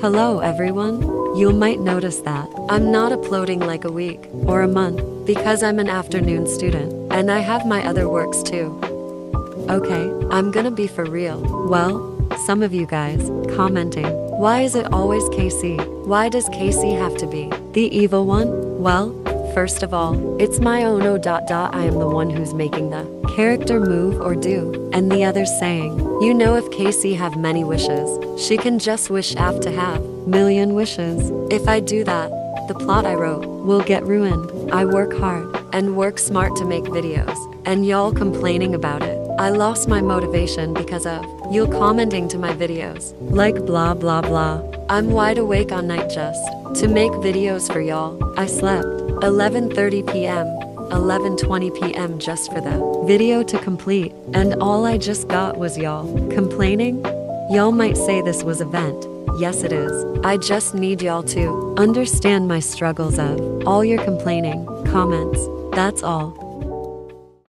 Hello everyone. You might notice that I'm not uploading like a week or a month because I'm an afternoon student and I have my other works too. Okay, I'm gonna be for real. Well, some of you guys commenting, why is it always Casey? Why does Casey have to be the evil one? Well, first of all, it's my own oh dot dot I am the one who's making the character move or do, and the other saying, you know if Casey have many wishes, she can just wish have to have million wishes. If I do that, the plot I wrote will get ruined. I work hard and work smart to make videos, and y'all complaining about it. I lost my motivation because of you commenting to my videos. Like blah blah blah. I'm wide awake on night just to make videos for y'all. I slept 11:30 p.m. 11:20 p.m. just for the video to complete, and all I just got was y'all complaining. Y'all might say this was a vent. Yes, it is. I just need y'all to understand my struggles of all your complaining comments. That's all.